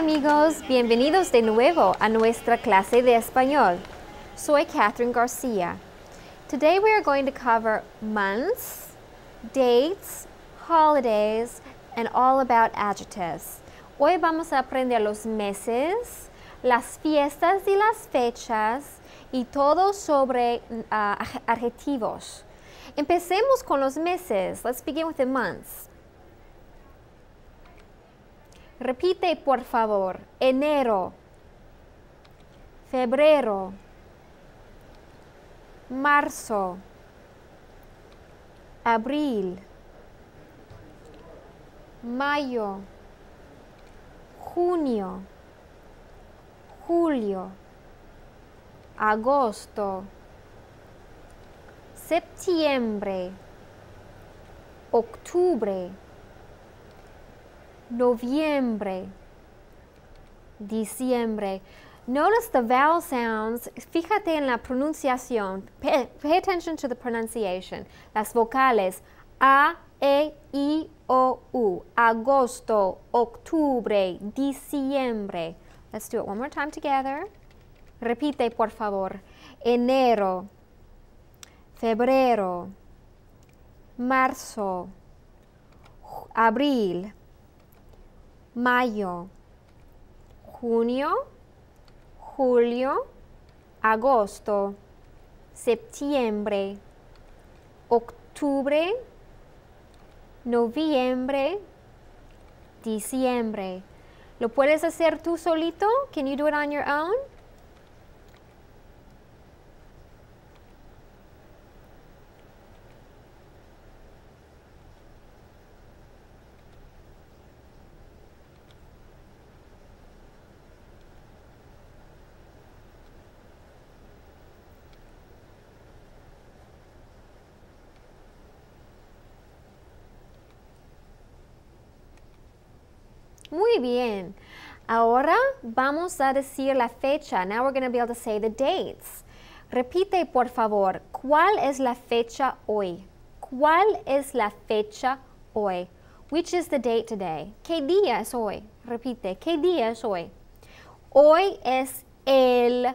Amigos, bienvenidos de nuevo a nuestra clase de español. Soy Catherine Garcia. Today we are going to cover months, dates, holidays, and all about adjectives. Hoy vamos a aprender los meses, las fiestas y las fechas y todo sobre uh, adjetivos. Empecemos con los meses. Let's begin with the months. Repite, por favor. Enero, febrero, marzo, abril, mayo, junio, julio, agosto, septiembre, octubre, noviembre, diciembre. Notice the vowel sounds. Fíjate en la pronunciación. Pay, attention to the pronunciation. Las vocales A, E, I, O, U. Agosto, octubre, diciembre. Let's do it one more time together. Repite, por favor. Enero, febrero, marzo, abril, mayo, junio, julio, agosto, septiembre, octubre, noviembre, diciembre. ¿Lo puedes hacer tú solito? Can you do it on your own? Muy bien. Ahora vamos a decir la fecha. Now we're going to be able to say the dates. Repite, por favor, ¿cuál es la fecha hoy? ¿Cuál es la fecha hoy? Which is the date today? ¿Qué día es hoy? Repite, ¿qué día es hoy? Hoy es el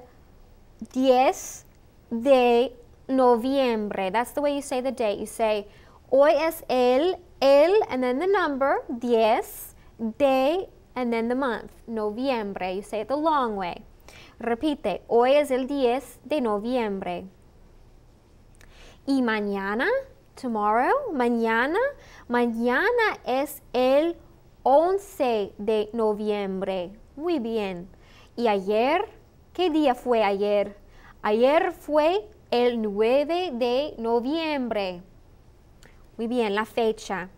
10 de noviembre. That's the way you say the date. You say, hoy es el, el, and then the number, 10, day, and then the month, noviembre. You say it the long way. Repite, hoy es el 10 de noviembre. Y mañana, tomorrow, mañana, mañana es el 11 de noviembre. Muy bien. ¿Y ayer? ¿Qué día fue ayer? Ayer fue el 9 de noviembre. Muy bien, la fecha.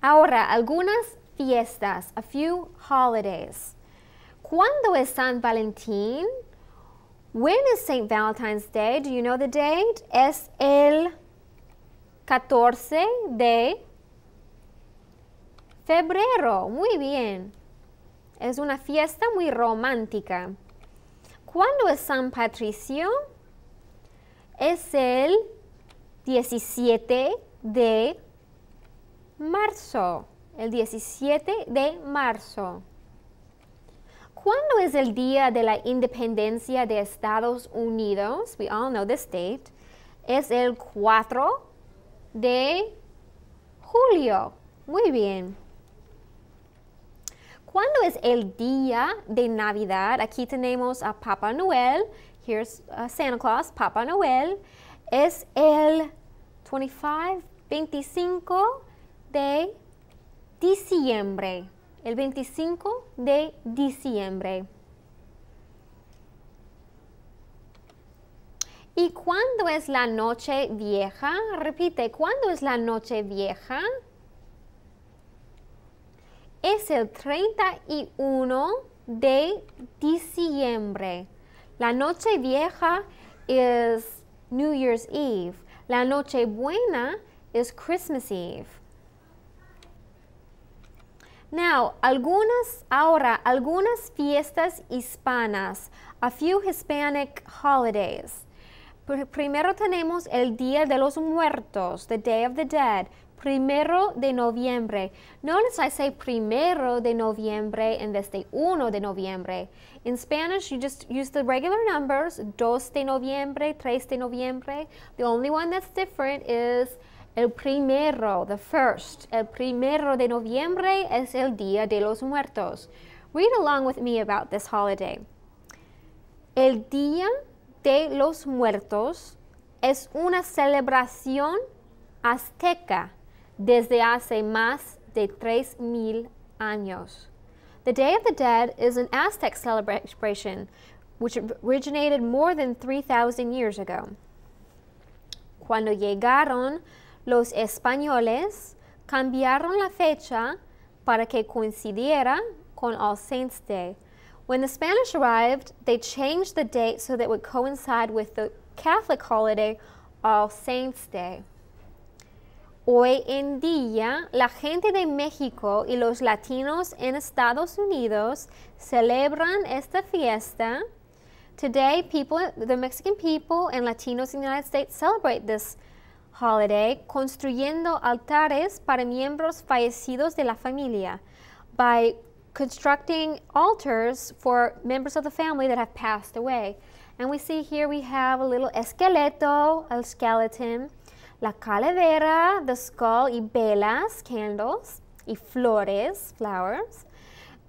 Ahora, algunas fiestas, a few holidays. ¿Cuándo es San Valentín? When is St. Valentine's Day? Do you know the date? Es el 14 de febrero. Muy bien. Es una fiesta muy romántica. ¿Cuándo es San Patricio? Es el 17 de marzo el 17 de marzo. ¿Cuándo es el día de la independencia de Estados Unidos? We all know this date. Es el 4 de julio. Muy bien. ¿Cuándo es el día de Navidad? Aquí tenemos a Papa Noel. Here's uh, Santa Claus, Papa Noel. Es el 25, 25 de diciembre, el 25 de diciembre. ¿Y cuándo es la noche vieja? Repite, ¿cuándo es la noche vieja? Es el 31 de diciembre. La noche vieja es New Year's Eve. La noche buena es Christmas Eve. Now, algunas, ahora, algunas fiestas hispanas, a few Hispanic holidays. Primero tenemos el Día de los Muertos, the Day of the Dead. primero de noviembre. Notice I say primero de noviembre in vez de uno de noviembre. In Spanish, you just use the regular numbers, dos de noviembre, tres de noviembre. The only one that's different is el primero, the first. El primero de noviembre es el Día de los Muertos. Read along with me about this holiday. El Día de los Muertos es una celebración azteca desde hace más de 3,000 años. The Day of the Dead is an Aztec celebration which originated more than 3,000 years ago. Cuando llegaron los españoles, cambiaron la fecha para que coincidiera con All Saints Day. When the Spanish arrived, they changed the date so that it would coincide with the Catholic holiday All Saints Day. Hoy en día, la gente de México y los latinos en Estados Unidos celebran esta fiesta. Today, people, the Mexican people and Latinos in the United States celebrate this holiday construyendo altares para miembros fallecidos de la familia by constructing altars for members of the family that have passed away. And we see here we have a little esqueleto, a skeleton, la calavera, the skull, y velas, candles, y flores, flowers.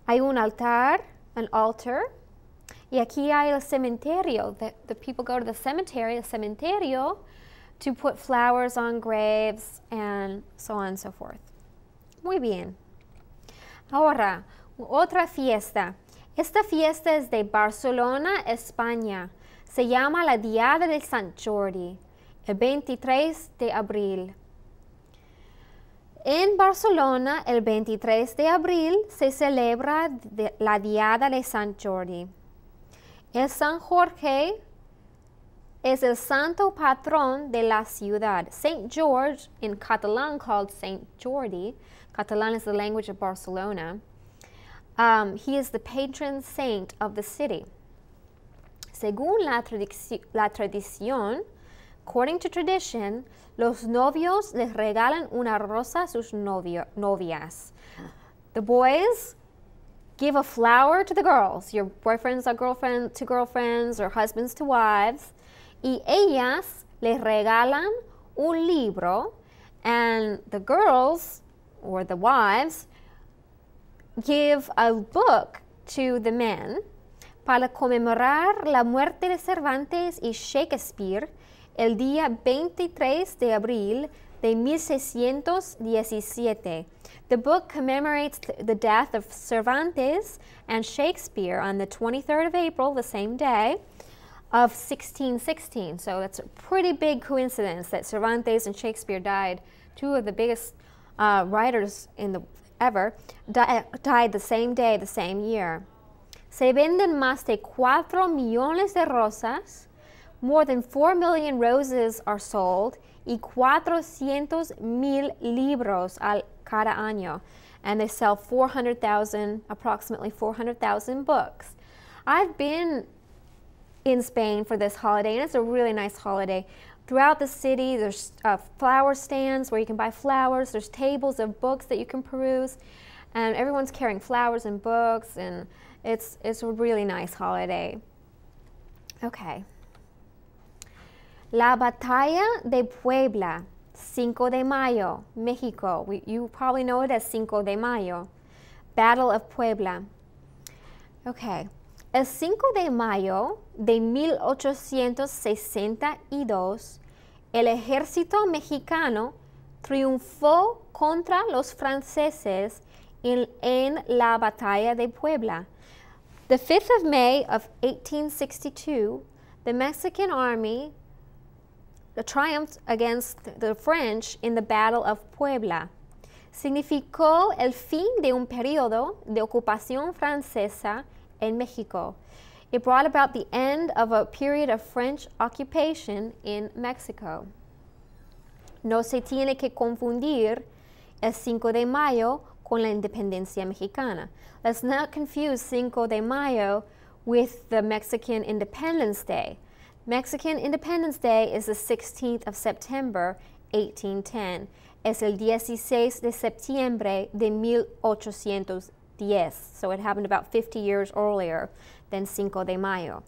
Hay un altar, an altar. Y aquí hay el cementerio. The, the people go to the cemetery, el cementerio, to put flowers on graves and so on and so forth. Muy bien. Ahora, otra fiesta. Esta fiesta es de Barcelona, España. Se llama la Diada de San Jordi el 23 de abril. En Barcelona, el 23 de abril, se celebra la Diada de San Jordi. El San Jorge es el santo patrón de la ciudad. Saint George, in Catalan called Saint Jordi, Catalan is the language of Barcelona, um, he is the patron saint of the city. Según la, la tradición, According to tradition, los novios les regalan una rosa a sus novio, novias. The boys give a flower to the girls, your boyfriends or girlfriends to girlfriends or husbands to wives, y ellas les regalan un libro, and the girls or the wives give a book to the men para conmemorar la muerte de Cervantes y Shakespeare el día 23 de abril de 1617. The book commemorates the death of Cervantes and Shakespeare on the 23rd of April, the same day, of 1616. So that's a pretty big coincidence that Cervantes and Shakespeare died, two of the biggest uh, writers in the ever, di died the same day, the same year. Se venden más de cuatro millones de rosas more than 4 million roses are sold y 400 mil libros al cada año. And they sell 400,000, approximately 400,000 books. I've been in Spain for this holiday, and it's a really nice holiday. Throughout the city, there's uh, flower stands where you can buy flowers. There's tables of books that you can peruse, and everyone's carrying flowers and books, and it's it's a really nice holiday. Okay. La Batalla de Puebla, Cinco de Mayo, Mexico. We, you probably know it as Cinco de Mayo. Battle of Puebla. Okay. El 5 de mayo de 1862, el ejército mexicano triunfó contra los franceses en, la batalla de Puebla. The 5th of May of 1862, the Mexican army the triumph against the French in the Battle of Puebla. Significó el fin de un periodo de ocupación francesa en México. It brought about the end of a period of French occupation in Mexico. No se tiene que confundir el 5 de mayo con la independencia mexicana. Let's not confuse 5 de mayo with the Mexican Independence Day. Mexican Independence Day is the 16th of September, 1810. es el 16 de septiembre de 1810. So it happened about 50 years earlier than Cinco de Mayo.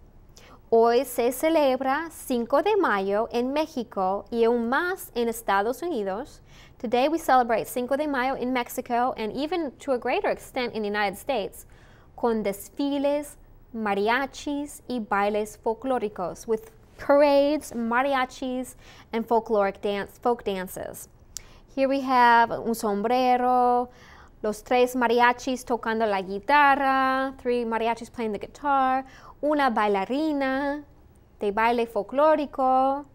Hoy se celebra 5 de Mayo en México y aún más en Estados Unidos. Today we celebrate Cinco de Mayo in Mexico and even to a greater extent in the United States con desfiles, mariachis y bailes folclóricos with parades, mariachis, and folkloric dance, folk dances. Here we have un sombrero, los tres mariachis tocando la guitarra, three mariachis playing the guitar, una bailarina de baile folclórico.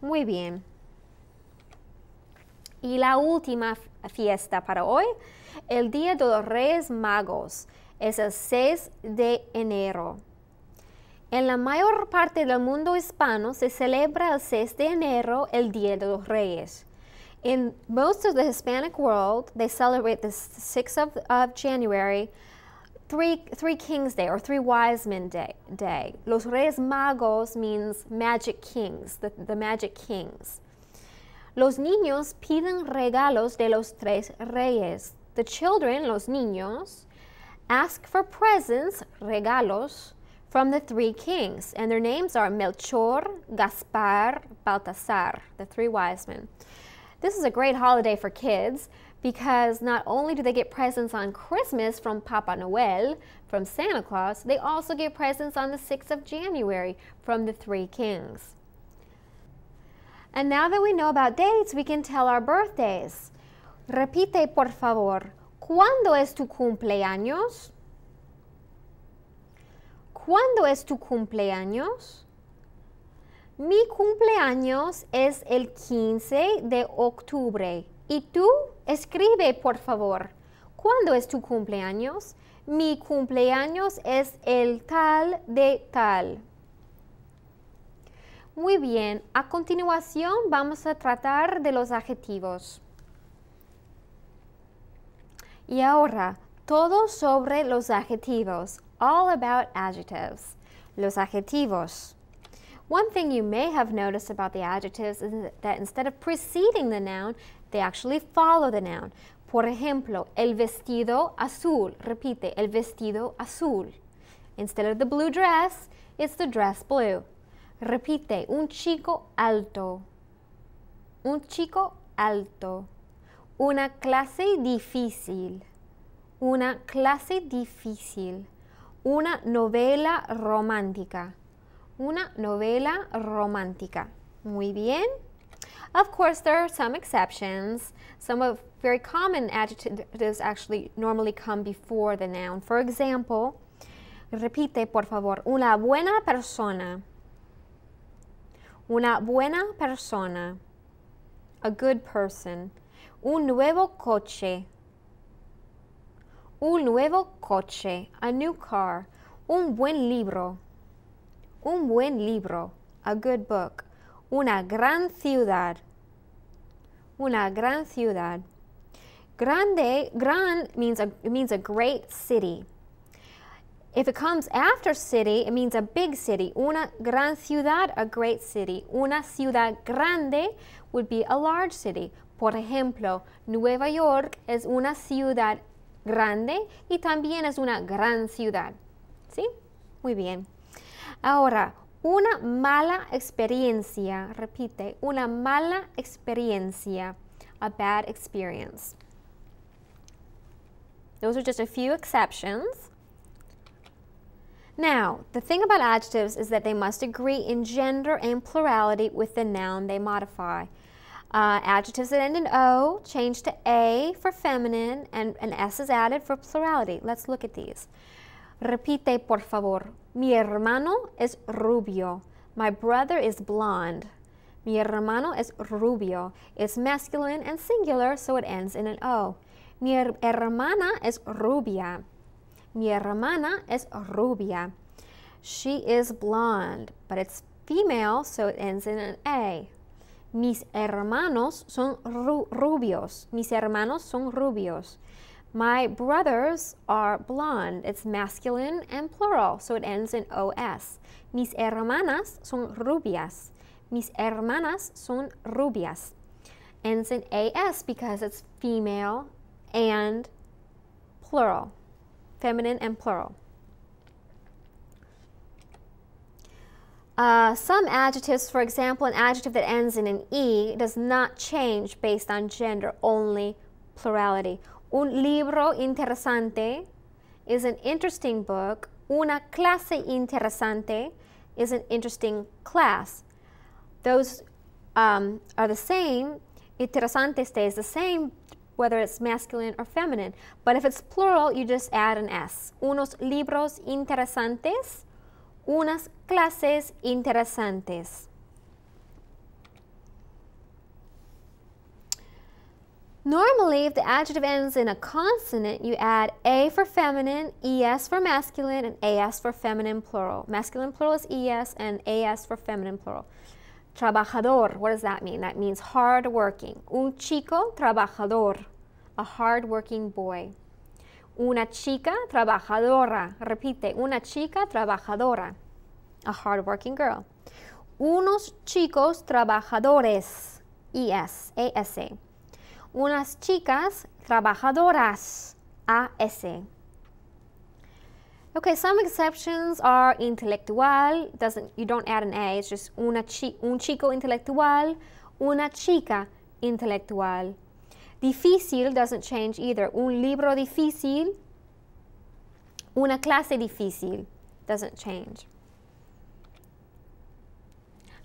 Muy bien. Y la última fiesta para hoy, el Día de los Reyes Magos, es el 6 de enero. En la mayor parte del mundo hispano se celebra el 6 de enero el Día de los Reyes. In most of the Hispanic world, they celebrate the 6th of, of January Three, three Kings Day or Three Wise Men Day. day. Los Reyes Magos means magic kings, the, the magic kings. Los niños piden regalos de los tres reyes. The children, los niños, ask for presents, regalos, from the three kings, and their names are Melchor, Gaspar, Baltasar, the three wise men. This is a great holiday for kids because not only do they get presents on Christmas from Papa Noel, from Santa Claus, they also get presents on the 6th of January from the Three Kings. And now that we know about dates, we can tell our birthdays. Repite, por favor. ¿Cuándo es tu cumpleaños? ¿Cuándo es tu cumpleaños? Mi cumpleaños es el 15 de octubre. ¿Y tú? Escribe, por favor. ¿Cuándo es tu cumpleaños? Mi cumpleaños es el tal de tal. Muy bien, a continuación vamos a tratar de los adjetivos. Y ahora, todo sobre los adjetivos. All about adjectives. Los adjetivos. One thing you may have noticed about the adjectives is that instead of preceding the noun, they actually follow the noun. Por ejemplo, el vestido azul. Repite, el vestido azul. Instead of the blue dress, it's the dress blue. Repite, un chico alto. Un chico alto. Una clase difícil. Una clase difícil. Una novela romántica. Una novela romántica. Muy bien. Of course, there are some exceptions. Some of very common adjectives actually normally come before the noun. For example, repite por favor, una buena persona. Una buena persona. A good person. Un nuevo coche. Un nuevo coche. A new car. Un buen libro. Un buen libro. A good book. Una gran ciudad. Una gran ciudad. Grande, gran means a, means a great city. If it comes after city, it means a big city. Una gran ciudad, a great city. Una ciudad grande would be a large city. Por ejemplo, Nueva York es una ciudad grande y también es una gran ciudad. ¿Sí? Muy bien. Ahora, una mala experiencia, repite, una mala experiencia, a bad experience. Those are just a few exceptions. Now, the thing about adjectives is that they must agree in gender and plurality with the noun they modify. Uh, adjectives that end in O change to A for feminine and an S is added for plurality. Let's look at these. Repite, por favor. Mi hermano es rubio. My brother is blonde. Mi hermano es rubio. It's masculine and singular, so it ends in an O. Mi hermana es rubia. Mi hermana es rubia. She is blonde, but it's female, so it ends in an A. Mis hermanos son ru rubios. Mis hermanos son rubios. My brothers are blonde. It's masculine and plural, so it ends in OS. Mis hermanas son rubias. Mis hermanas son rubias. ends in AS because it's female and plural, feminine and plural. Uh, some adjectives, for example, an adjective that ends in an E does not change based on gender, only plurality. Un libro interesante is an interesting book. Una clase interesante is an interesting class. Those um, are the same. Interesante stays the same whether it's masculine or feminine. But if it's plural, you just add an S. Unos libros interesantes unas clases interesantes. Normally, if the adjective ends in a consonant, you add A for feminine, ES for masculine, and AS for feminine plural. Masculine plural is ES, and AS for feminine plural. Trabajador, what does that mean? That means hard working. Un chico trabajador, a hard working boy. Una chica trabajadora. Repite, una chica trabajadora. A hardworking girl. Unos chicos trabajadores. ES, ASA. Unas chicas trabajadoras. AS. Okay, some exceptions are intelectual. Doesn't you don't add an A. It's just una un chico intelectual, una chica intelectual. Difícil doesn't change either. Un libro difícil, una clase difícil doesn't change.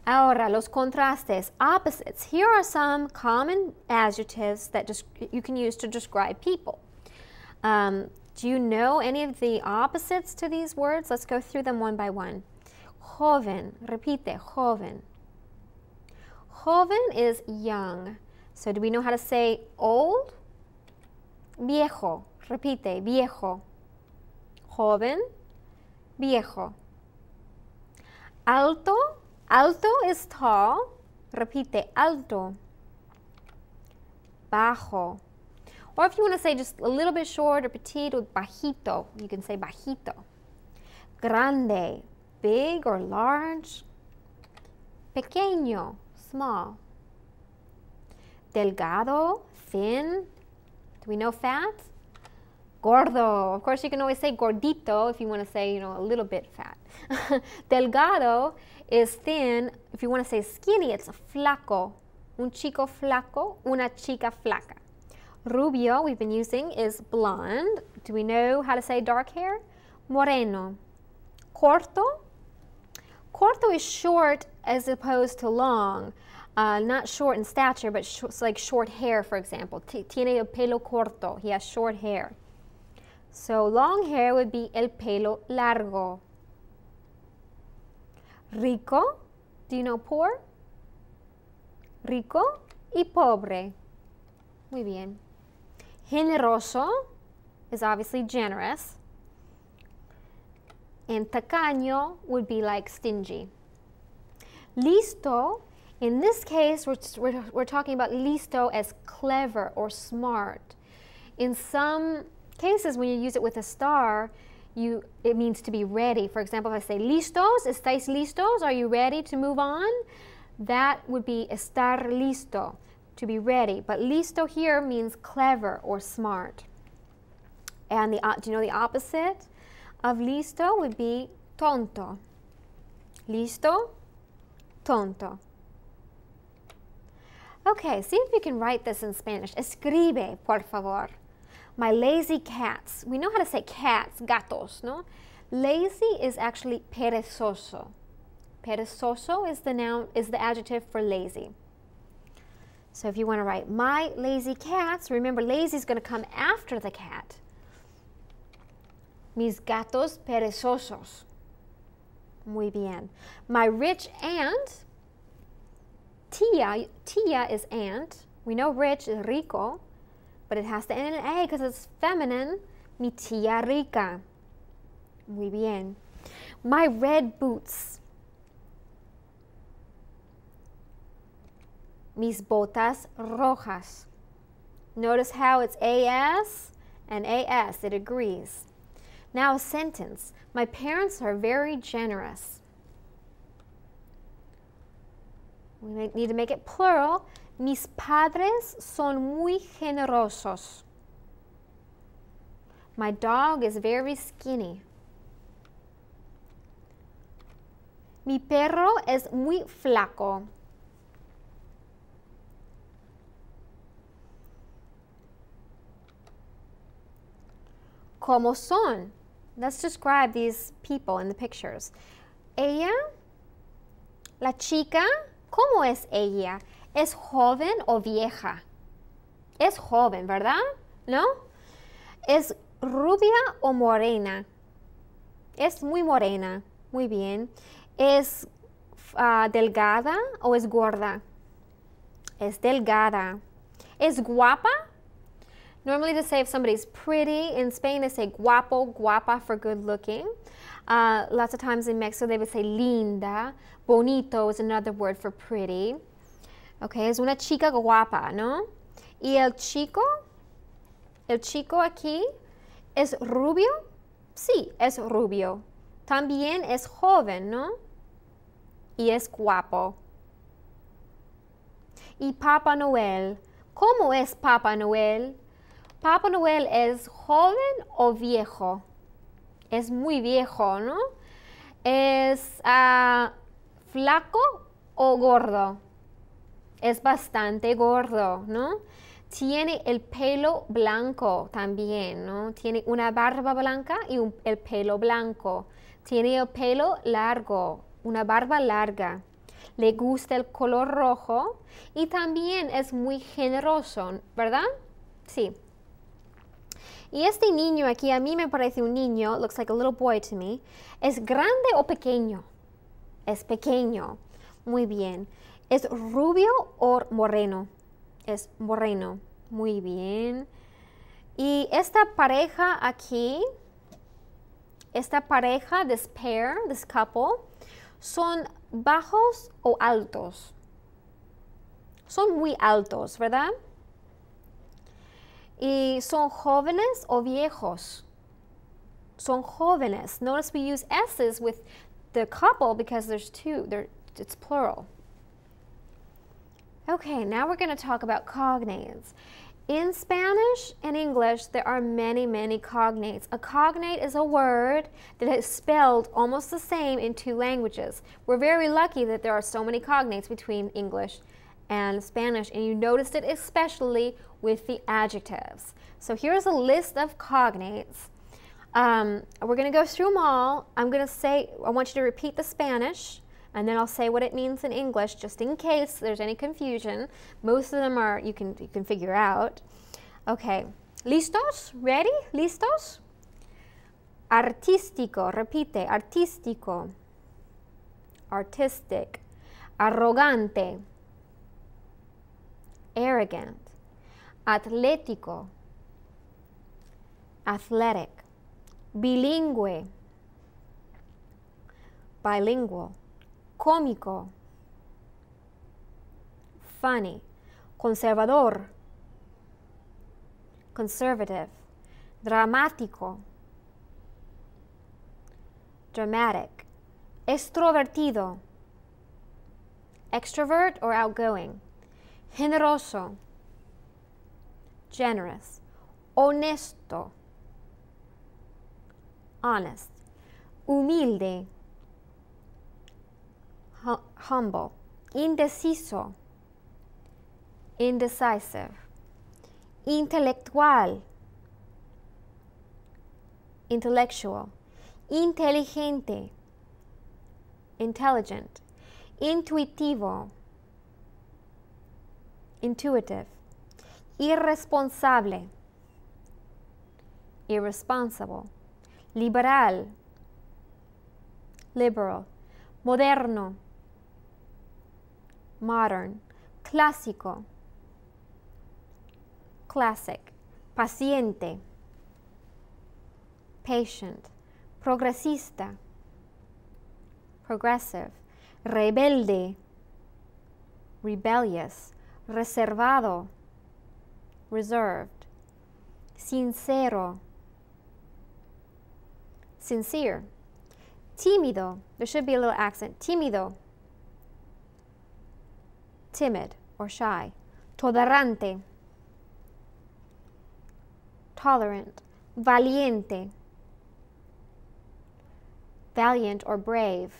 Ahora, los contrastes, opposites. Here are some common adjectives that you can use to describe people. Um, do you know any of the opposites to these words? Let's go through them one by one. Joven, repite, joven. Joven is young. So do we know how to say old? Viejo. Repite, viejo. Joven, viejo. Alto. Alto is tall. Repite, alto. Bajo. Or if you want to say just a little bit short or petite or bajito, you can say bajito. Grande, big or large. Pequeño, small delgado, thin. Do we know fat? Gordo. Of course, you can always say gordito if you want to say, you know, a little bit fat. Delgado is thin. If you want to say skinny, it's flaco. Un chico flaco, una chica flaca. Rubio, we've been using, is blonde. Do we know how to say dark hair? Moreno. Corto. Corto is short as opposed to long. Uh, not short in stature, but sh like short hair, for example. Tiene el pelo corto. He has short hair. So long hair would be el pelo largo. Rico, do you know poor? Rico y pobre. Muy bien. Generoso is obviously generous. And tacaño would be like stingy. Listo in this case, we're, we're, we're talking about listo as clever or smart. In some cases, when you use it with a star, you, it means to be ready. For example, if I say listos, estáis listos, are you ready to move on? That would be estar listo, to be ready. But listo here means clever or smart. And the, uh, do you know the opposite of listo would be tonto. Listo, tonto. Okay, see if you can write this in Spanish. Escribe, por favor. My lazy cats. We know how to say cats, gatos, no? Lazy is actually perezoso. Perezoso is the noun is the adjective for lazy. So if you want to write my lazy cats, remember lazy is going to come after the cat. Mis gatos perezosos. Muy bien. My rich aunt Tia, tia is aunt. We know rich is rico, but it has to end in A because it's feminine. Mi tia rica. Muy bien. My red boots. Mis botas rojas. Notice how it's AS and AS. It agrees. Now a sentence. My parents are very generous. We need to make it plural. Mis padres son muy generosos. My dog is very skinny. Mi perro es muy flaco. ¿Cómo son? Let's describe these people in the pictures. Ella, la chica, ¿cómo es ella? ¿Es joven o vieja? Es joven, ¿verdad? ¿No? ¿Es rubia o morena? Es muy morena. Muy bien. ¿Es uh, delgada o es gorda? Es delgada. ¿Es guapa? Normally to say if somebody's pretty, in Spain they say guapo, guapa for good looking. Uh, lots of times in Mexico they would say linda. Bonito is another word for pretty. Okay, es una chica guapa, ¿no? Y el chico, el chico aquí, ¿es rubio? Sí, es rubio. También es joven, ¿no? Y es guapo. Y Papa Noel, ¿cómo es Papa Noel? Papa Noel es joven o viejo? Es muy viejo, ¿no? ¿Es uh, flaco o gordo? Es bastante gordo, ¿no? Tiene el pelo blanco también, ¿no? Tiene una barba blanca y el pelo blanco. Tiene el pelo largo, una barba larga. Le gusta el color rojo y también es muy generoso, ¿verdad? Sí. Y este niño aquí, a mí me parece un niño, looks like a little boy to me. ¿Es grande o pequeño? Es pequeño. Muy bien. ¿Es rubio o moreno? Es moreno. Muy bien. Y esta pareja aquí, esta pareja, this pair, this couple, son bajos o altos. Son muy altos, ¿verdad? Y son jóvenes o viejos. Son jóvenes. Notice we use S's with the couple because there's two. It's plural. Okay, now we're going to talk about cognates. In Spanish and English, there are many, many cognates. A cognate is a word that is spelled almost the same in two languages. We're very lucky that there are so many cognates between English and Spanish, and you noticed it especially with the adjectives. So here's a list of cognates. Um, we're going to go through them all. I'm going to say, I want you to repeat the Spanish, and then I'll say what it means in English, just in case there's any confusion. Most of them are you can you can figure out. Okay, listos? Ready? Listos? Artístico. Repite. Artístico. Artistic. Arrogante. Arrogant. Atlético. Athletic. Bilingüe. Bilingual cómico, funny, conservador, conservative, dramático, dramatic, extrovertido, extrovert or outgoing, generoso, generous, honesto, honest, humilde, humble, indeciso, indecisive, intelectual, intellectual, inteligente, intelligent, intuitivo, intuitive, irresponsable, irresponsible, liberal, liberal, moderno, modern, clásico, classic, paciente, patient, progresista, progressive, rebelde, rebellious, reservado, reserved, sincero, sincere, tímido, there should be a little accent, tímido, timid or shy, tolerante, tolerant, valiente, valiant or brave,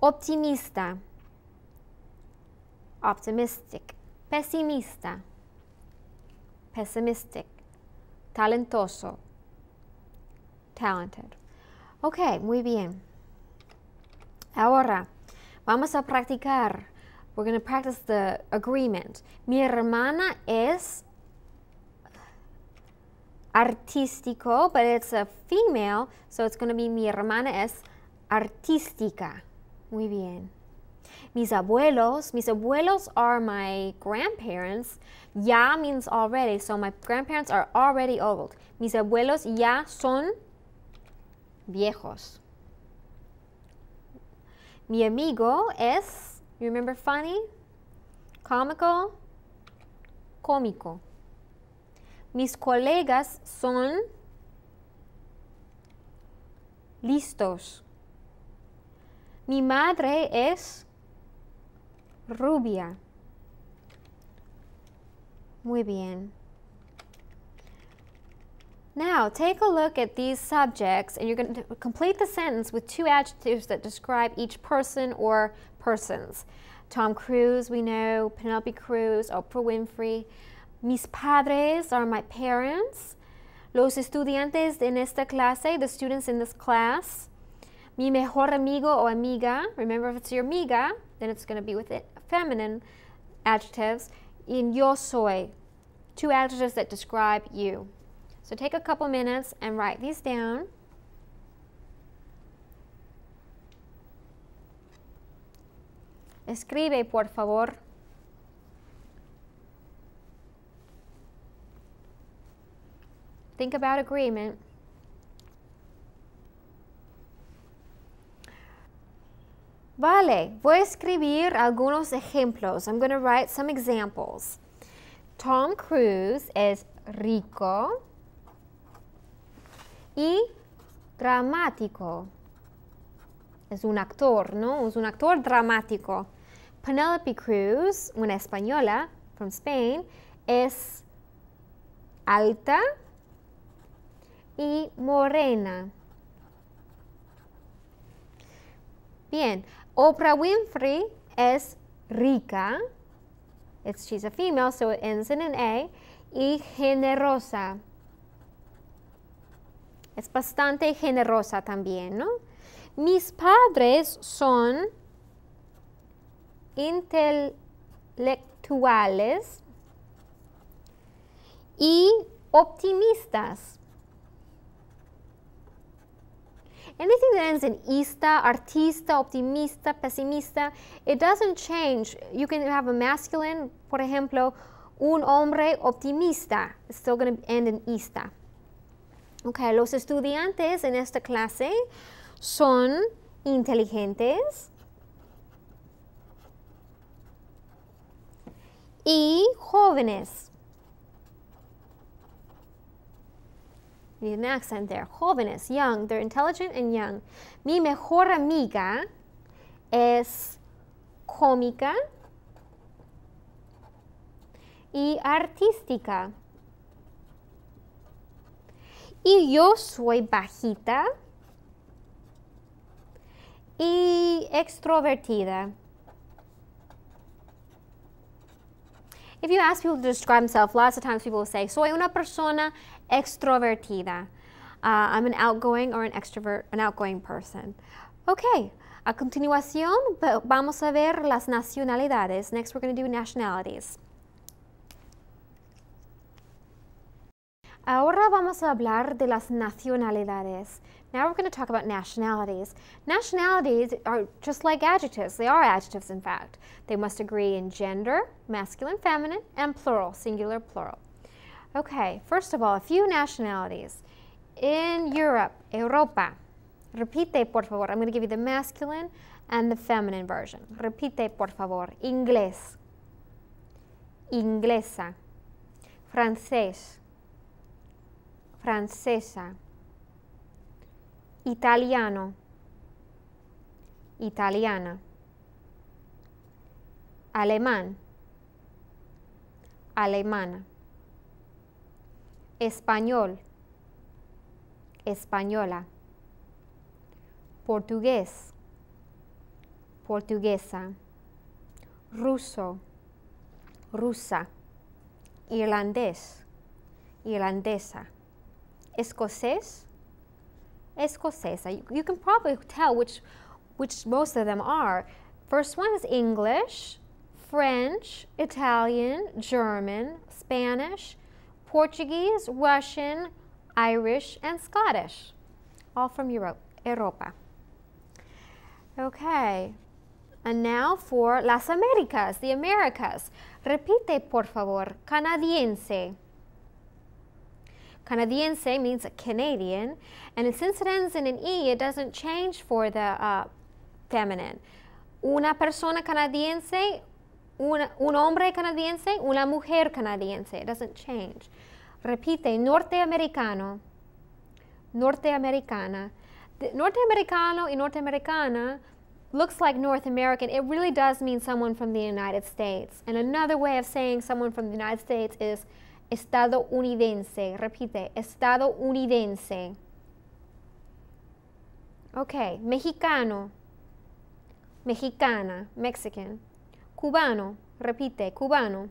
optimista, optimistic, pesimista, pessimistic, talentoso, talented. Ok, muy bien. Ahora, vamos a practicar. We're going to practice the agreement. Mi hermana es artístico, but it's a female, so it's going to be mi hermana es artística. Muy bien. Mis abuelos, mis abuelos are my grandparents. Ya means already, so my grandparents are already old. Mis abuelos ya son viejos. Mi amigo es, you remember funny? Comical? Cómico. Mis colegas son listos. Mi madre es rubia. Muy bien. Now, take a look at these subjects and you're going to complete the sentence with two adjectives that describe each person or persons. Tom Cruise, we know, Penelope Cruz, Oprah Winfrey. Mis padres are my parents. Los estudiantes en esta clase, the students in this class. Mi mejor amigo o amiga, remember if it's your amiga, then it's going to be with it, feminine adjectives. In yo soy, two adjectives that describe you. So take a couple minutes and write these down. Escribe, por favor. Think about agreement. Vale, voy a escribir algunos ejemplos. I'm going to write some examples. Tom Cruise es rico y dramático. Es un actor, ¿no? Es un actor dramático. Penelope Cruz, una española from Spain, es alta y morena. Bien, Oprah Winfrey es rica. It's, she's a female, so it ends in an A. Y generosa. Es bastante generosa también, ¿no? Mis padres son intelectuales y optimistas. Anything that ends in ista, artista, optimista, pesimista, it doesn't change. You can have a masculine, por ejemplo, un hombre optimista. It's still going to end in ista. Okay, los estudiantes en esta clase son inteligentes y jóvenes. Need an accent there. Jóvenes, young. They're intelligent and young. Mi mejor amiga es cómica y artística. Y yo soy bajita y extrovertida. If you ask people to describe themselves, lots of times people will say, soy una persona extrovertida. Uh, I'm an outgoing or an extrovert, an outgoing person. Okay, a continuación vamos a ver las nacionalidades. Next we're going to do nationalities. Ahora vamos a hablar de las nacionalidades. Now we're going to talk about nationalities. Nationalities are just like adjectives. They are adjectives, in fact. They must agree in gender, masculine, feminine, and plural, singular, plural. Okay, first of all, a few nationalities. In Europe, Europa. Repite, por favor. I'm going to give you the masculine and the feminine version. Repite, por favor. Inglés. Inglesa. Francés francesa, italiano, italiana, alemán, alemana. Español, española. Portugués, portuguesa. Ruso, rusa. Irlandés, irlandesa. Escocés, escocesa. You, you can probably tell which, which most of them are. First one is English, French, Italian, German, Spanish, Portuguese, Russian, Irish, and Scottish, all from Europe, Europa. Okay, and now for Las Americas, the Americas. Repite, por favor, canadiense. Canadiense means Canadian, and since it ends in an E, it doesn't change for the uh, feminine. Una persona canadiense, un hombre canadiense, una mujer canadiense. It doesn't change. Repite, norteamericano, norteamericana. The norteamericano y norteamericana looks like North American. It really does mean someone from the United States. And another way of saying someone from the United States is estadounidense. Repite, estadounidense. Okay, mexicano, mexicana, Mexican. Cubano, repite, cubano,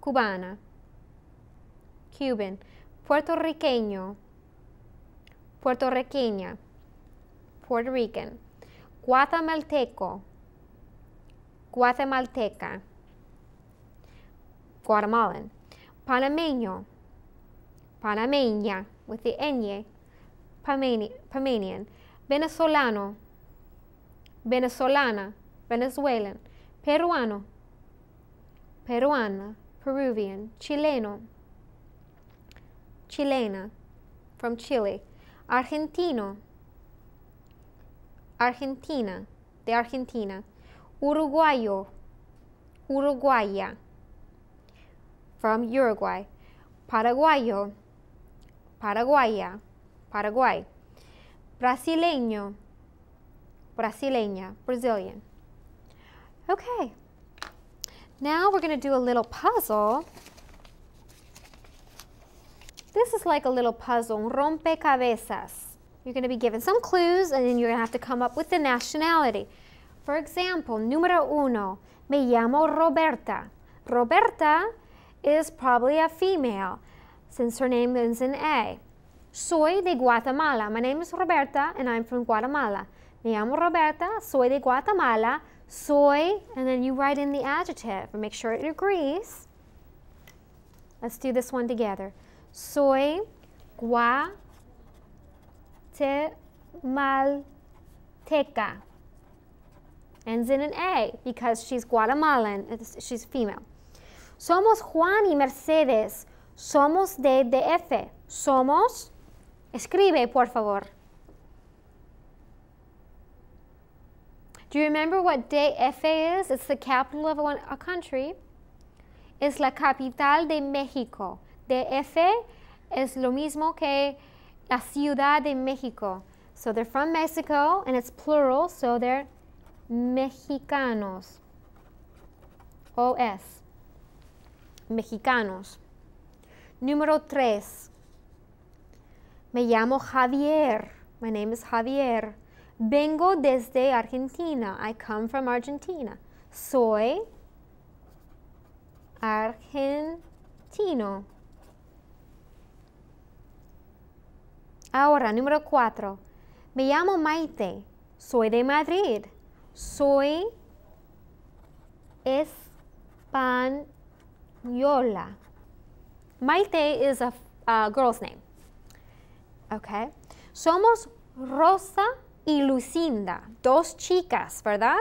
cubana. Cuban. Puertorriqueño, puertorriqueña, Puerto Rican. Guatemalteco, guatemalteca, Guatemalan. Panameño, panameña, with the ñ, Panamanian. Venezolano, venezolana, Venezuelan. Peruano, peruana, Peruvian. Chileno, chilena, from Chile. Argentino, Argentina, de Argentina. Uruguayo, Uruguaya, from Uruguay. Paraguayo, Paraguaya, Paraguay. Brasileño, Brasileña, Brazilian. Okay, now we're going to do a little puzzle. This is like a little puzzle, rompecabezas. You're going to be given some clues and then you're going to have to come up with the nationality. For example, número uno, me llamo Roberta. Roberta is probably a female since her name ends in A. Soy de Guatemala. My name is Roberta and I'm from Guatemala. Me llamo Roberta, soy de Guatemala. Soy, and then you write in the adjective make sure it agrees. Let's do this one together. Soy Guatemalteca. Ends in an A because she's Guatemalan, she's female. Somos Juan y Mercedes. Somos de DF. Somos. Escribe, por favor. Do you remember what DF is? It's the capital of a country. Es la capital de México. DF es lo mismo que la Ciudad de Mexico. So they're from Mexico and it's plural, so they're mexicanos. OS. Mexicanos. Número tres. Me llamo Javier. My name is Javier. Vengo desde Argentina. I come from Argentina. Soy argentino. Ahora, número cuatro. Me llamo Maite. Soy de Madrid. Soy española. Maite is a, a girl's name. Okay. Somos Rosa y Lucinda, dos chicas, ¿verdad?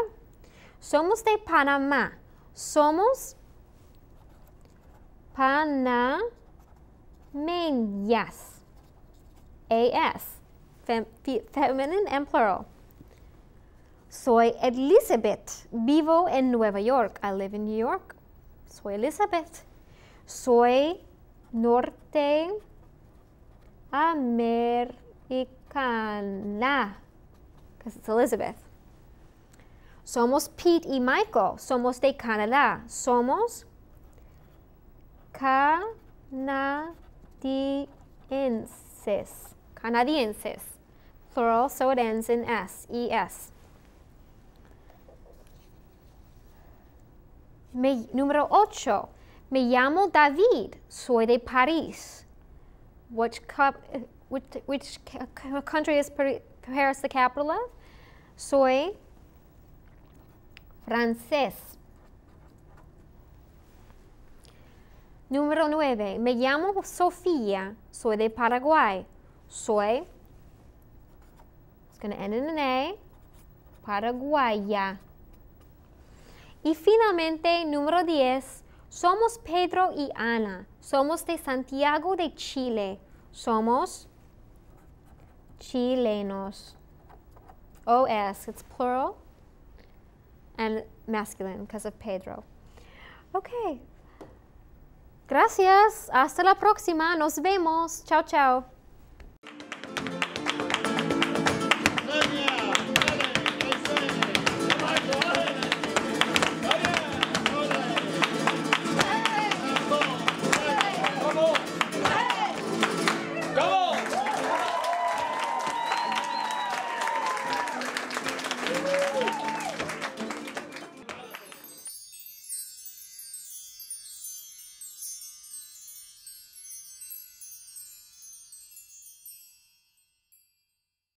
Somos de Panamá. Somos panameñas. AS, fem feminine and plural. Soy Elizabeth. Vivo en Nueva York. I live in New York. Soy Elizabeth. Soy norte americana. Because it's Elizabeth. Somos Pete y Michael. Somos de Canadá. Somos Canadienses. Canadienses. Plural, so it ends in S, E-S. Me- número 8. Me llamo David. Soy de París. Which, which, country is Pari- Paris the capital of? Soy francés. Número 9. Me llamo Sofía. Soy de Paraguay. Soy. It's going to end in an A. Paraguaya. Y finalmente, número 10. Somos Pedro y Ana. Somos de Santiago de Chile. Somos chilenos. OS, it's plural and masculine because of Pedro. Okay. Gracias. Hasta la próxima. Nos vemos. Chao, chao.